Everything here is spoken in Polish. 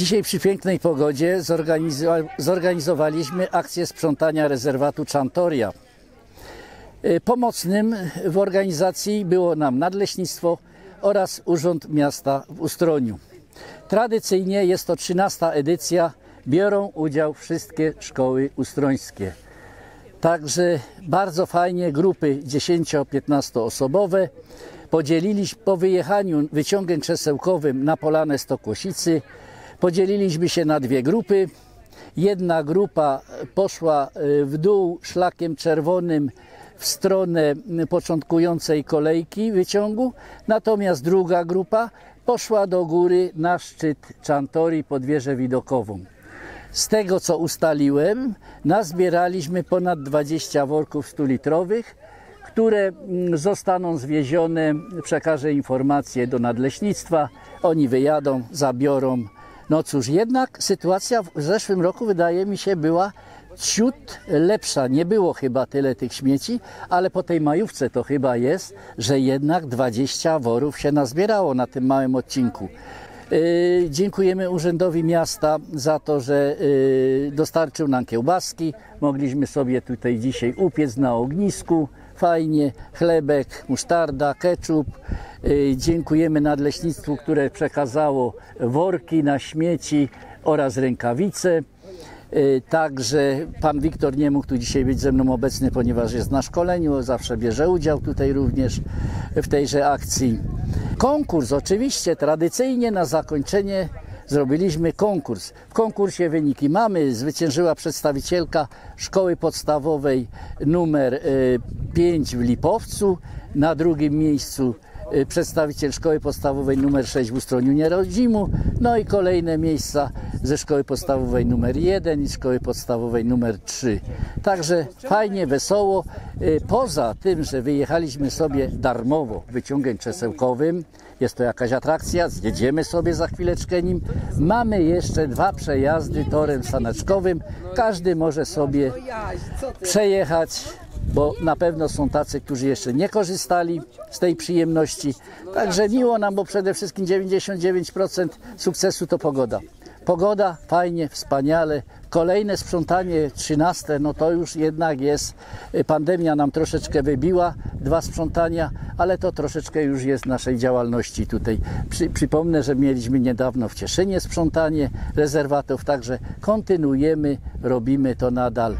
Dzisiaj przy pięknej pogodzie zorganizo- zorganizowaliśmy akcję sprzątania rezerwatu Czantoria. Y, Pomocnym w organizacji było nam Nadleśnictwo oraz Urząd Miasta w Ustroniu. Tradycyjnie jest to 13 edycja, biorą udział wszystkie szkoły ustrońskie. Także bardzo fajnie grupy 10-15 osobowe podzieliliśmy po wyjechaniu wyciągiem krzesełkowym na Polanę Stokłosicy. Podzieliliśmy się na dwie grupy. Jedna grupa poszła y, w dół szlakiem czerwonym w stronę początkującej kolejki wyciągu, natomiast druga grupa poszła do góry na szczyt Czantori pod wieżę widokową. Z tego co ustaliłem, nazbieraliśmy ponad 20 worków 100-litrowych, które zostaną zwiezione. Przekażę informacje do nadleśnictwa. Oni wyjadą, zabiorą. No cóż, jednak sytuacja w zeszłym roku wydaje mi się była ciut lepsza. Nie było chyba tyle tych śmieci, ale po tej majówce to chyba jest, że jednak 20 worów się nazbierało na tym małym odcinku. Yy, Dziękujemy Urzędowi Miasta za to, że yy, dostarczył nam kiełbaski. Mogliśmy sobie tutaj dzisiaj upiec na ognisku. Fajnie, chlebek, musztarda, ketchup. Yy, Dziękujemy Nadleśnictwu, które przekazało worki na śmieci oraz rękawice. Także pan Wiktor nie mógł tu dzisiaj być ze mną obecny, ponieważ jest na szkoleniu, zawsze bierze udział tutaj również w tejże akcji. Konkurs, oczywiście, tradycyjnie na zakończenie zrobiliśmy konkurs. W konkursie wyniki mamy. Zwyciężyła przedstawicielka szkoły podstawowej numer 5 w Lipowcu. Na drugim miejscu y, przedstawiciel szkoły podstawowej numer 6 w Ustroniu Nierodzimu, no i kolejne miejsca ze szkoły podstawowej numer 1 i szkoły podstawowej numer 3. Także fajnie, wesoło. Y, Poza tym, że wyjechaliśmy sobie darmowo wyciągiem krzesełkowym, jest to jakaś atrakcja, zjedziemy sobie za chwileczkę nim. Mamy jeszcze dwa przejazdy torem saneczkowym. Każdy może sobie przejechać, bo na pewno są tacy, którzy jeszcze nie korzystali z tej przyjemności. Także miło nam, bo przede wszystkim 99% sukcesu to pogoda. Pogoda fajnie, wspaniale. Kolejne sprzątanie 13, no to już jednak jest, y, pandemia nam troszeczkę wybiła, dwa sprzątania, ale to troszeczkę już jest naszej działalności tutaj. Przy, przypomnę, że mieliśmy niedawno w Cieszynie sprzątanie rezerwatów, także kontynuujemy, robimy to nadal.